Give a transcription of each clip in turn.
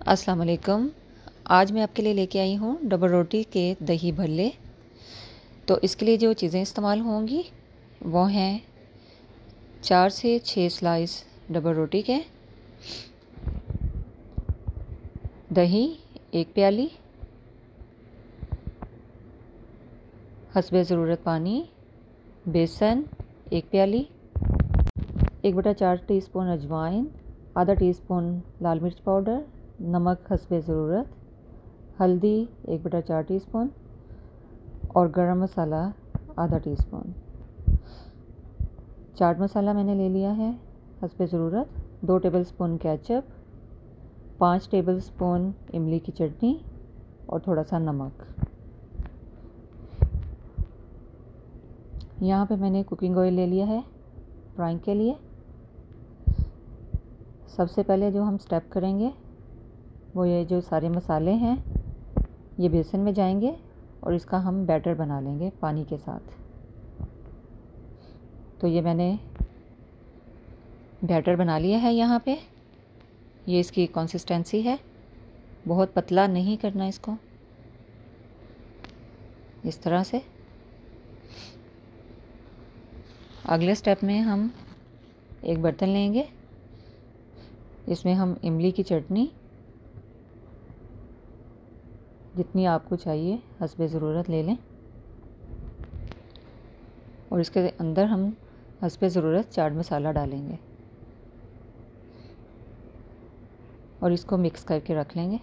अस्सलाम वालेकुम आज मैं आपके लिए लेके आई हूँ डबल रोटी के दही भल्ले। तो इसके लिए जो चीज़ें इस्तेमाल होंगी, वो हैं चार से छः स्लाइस डबल रोटी के। दही, एक प्याली, हसब ज़रूरत पानी, बेसन, एक प्याली, एक बटा चार टीस्पून अजवाइन, आधा टीस्पून लाल मिर्च पाउडर नमक हसब ज़रूरत, हल्दी एक बटा चार टीस्पून और गरम मसाला आधा टी स्पून चाट मसाला मैंने ले लिया है हसब ज़रूरत, दो टेबल स्पून कैचअप, पाँच टेबल स्पून इमली की चटनी और थोड़ा सा नमक। यहाँ पे मैंने कुकिंग ऑयल ले लिया है, फ्राइंग के लिए। सबसे पहले जो हम स्टेप करेंगे वो ये जो सारे मसाले हैं, ये बेसन में जाएँगे और इसका हम बैटर बना लेंगे पानी के साथ। तो ये मैंने बैटर बना लिया है यहाँ पे। ये इसकी कंसिस्टेंसी है। बहुत पतला नहीं करना इसको। इस तरह से। अगले स्टेप में हम एक बर्तन लेंगे। इसमें हम इमली की चटनी जितनी आपको चाहिए, हसब ज़रूरत ले लें। और इसके अंदर हम हसब ज़रूरत चाट मसाला डालेंगे। और इसको मिक्स करके रख लेंगे।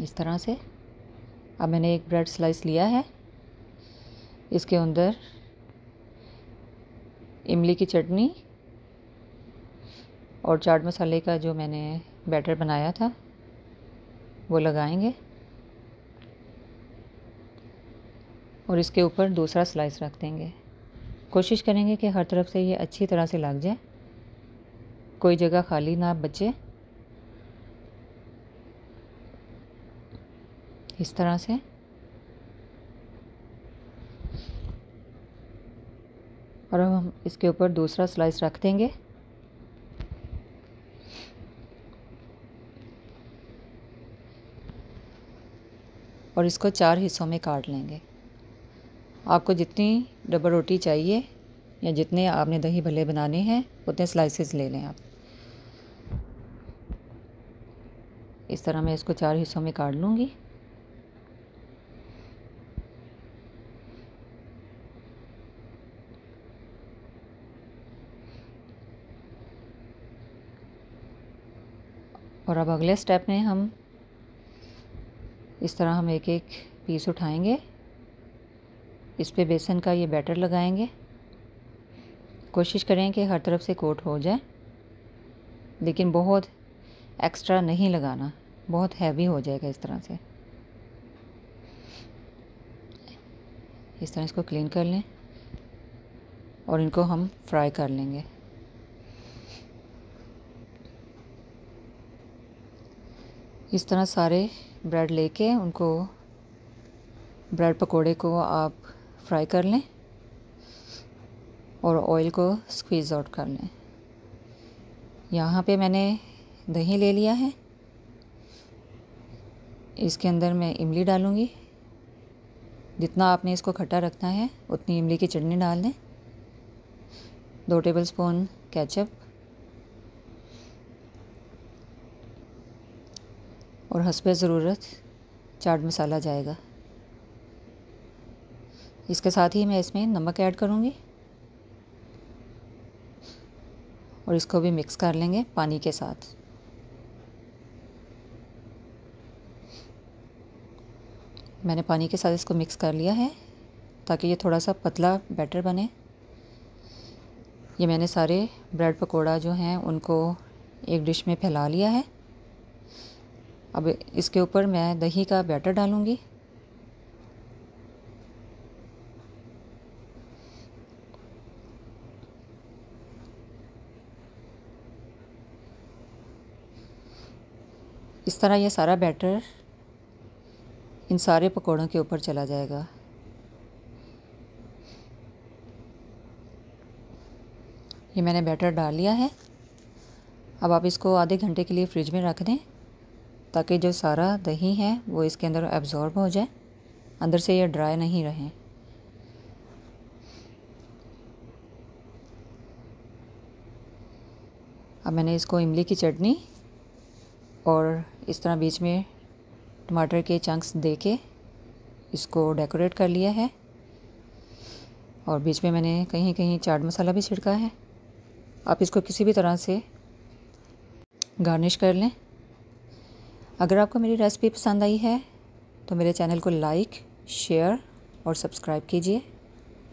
इस तरह से। अब मैंने एक ब्रेड स्लाइस लिया है। इसके अंदर इमली की चटनी और चाट मसाले का जो मैंने बैटर बनाया था, वो लगाएँगे। और इसके ऊपर दूसरा स्लाइस रख देंगे। कोशिश करेंगे कि हर तरफ़ से ये अच्छी तरह से लग जाए। कोई जगह खाली ना बचे। इस तरह से। और हम इसके ऊपर दूसरा स्लाइस रख देंगे। और इसको चार हिस्सों में काट लेंगे। आपको जितनी डबल रोटी चाहिए या जितने आपने दही भले बनाने हैं, उतने स्लाइसेस ले लें आप। इस तरह मैं इसको चार हिस्सों में काट लूँगी। और अब अगले स्टेप में हम इस तरह हम एक एक पीस उठाएँगे। इस पे बेसन का ये बैटर लगाएँगे। कोशिश करें कि हर तरफ़ से कोट हो जाए, लेकिन बहुत एक्स्ट्रा नहीं लगाना, बहुत हैवी हो जाएगा इस तरह से। इस तरह इसको क्लीन कर लें और इनको हम फ्राई कर लेंगे। इस तरह सारे ब्रेड लेके उनको, ब्रेड पकोड़े को आप फ्राई कर लें और ऑयल को स्क्वीज़ आउट कर लें। यहाँ पे मैंने दही ले लिया है। इसके अंदर मैं इमली डालूँगी। जितना आपने इसको खट्टा रखना है, उतनी इमली की चटनी डाल दें। दो टेबल स्पून केचप और हसब ज़रूरत चाट मसाला जाएगा। इसके साथ ही मैं इसमें नमक ऐड करूँगी। और इसको भी मिक्स कर लेंगे पानी के साथ। मैंने पानी के साथ इसको मिक्स कर लिया है ताकि ये थोड़ा सा पतला बैटर बने। ये मैंने सारे ब्रेड पकोड़ा जो हैं उनको एक डिश में फैला लिया है। अब इसके ऊपर मैं दही का बैटर डालूँगी। इस तरह ये सारा बैटर इन सारे पकौड़ों के ऊपर चला जाएगा। ये मैंने बैटर डाल लिया है। अब आप इसको आधे घंटे के लिए फ्रिज में रख दें। ताकि जो सारा दही है, वो इसके अंदर एब्ज़ॉर्ब हो जाए। अंदर से ये ड्राई नहीं रहे। अब मैंने इसको इमली की चटनी और इस तरह बीच में टमाटर के चंक्स दे के इसको डेकोरेट कर लिया है। और बीच में मैंने कहीं कहीं चाट मसाला भी छिड़का है। आप इसको किसी भी तरह से गार्निश कर लें। अगर आपको मेरी रेसिपी पसंद आई है तो मेरे चैनल को लाइक, शेयर और सब्सक्राइब कीजिए।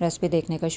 रेसिपी देखने का